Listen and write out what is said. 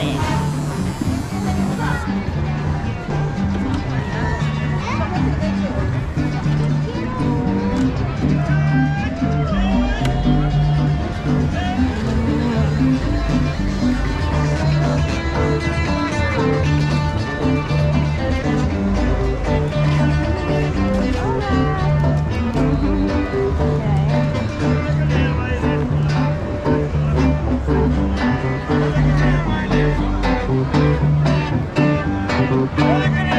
get it. Thank.